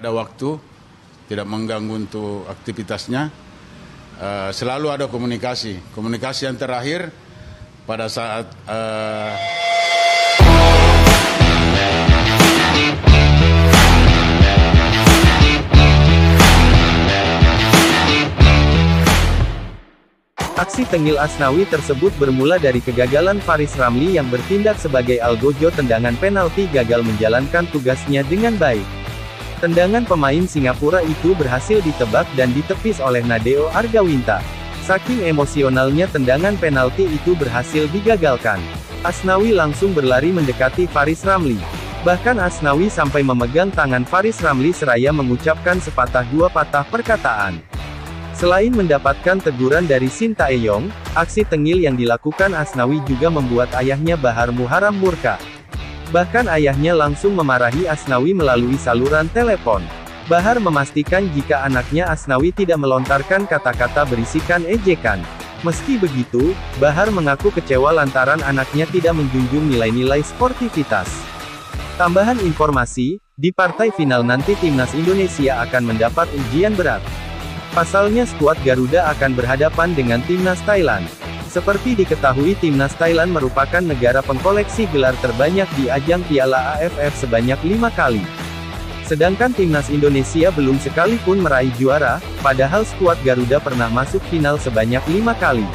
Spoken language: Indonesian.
Ada waktu, tidak mengganggu untuk aktivitasnya. Uh, selalu ada komunikasi. Komunikasi yang terakhir pada saat uh, Aksi tengil Asnawi tersebut bermula dari kegagalan Faris Ramli yang bertindak sebagai algojo tendangan penalti gagal menjalankan tugasnya dengan baik. Tendangan pemain Singapura itu berhasil ditebak dan ditepis oleh Nadeo Argawinta. Saking emosionalnya tendangan penalti itu berhasil digagalkan. Asnawi langsung berlari mendekati Faris Ramli. Bahkan Asnawi sampai memegang tangan Faris Ramli seraya mengucapkan sepatah dua patah perkataan. Selain mendapatkan teguran dari Shin Taeyong, aksi tengil yang dilakukan Asnawi juga membuat ayahnya Bahar Muharam murka. Bahkan ayahnya langsung memarahi Asnawi melalui saluran telepon. Bahar memastikan jika anaknya Asnawi tidak melontarkan kata-kata berisikan ejekan. Meski begitu, Bahar mengaku kecewa lantaran anaknya tidak menjunjung nilai-nilai sportivitas. Tambahan informasi, di partai final nanti timnas Indonesia akan mendapat ujian berat. Pasalnya skuad Garuda akan berhadapan dengan timnas Thailand. Seperti diketahui timnas Thailand merupakan negara pengkoleksi gelar terbanyak di ajang Piala AFF sebanyak lima kali. Sedangkan timnas Indonesia belum sekalipun meraih juara, padahal skuad Garuda pernah masuk final sebanyak lima kali.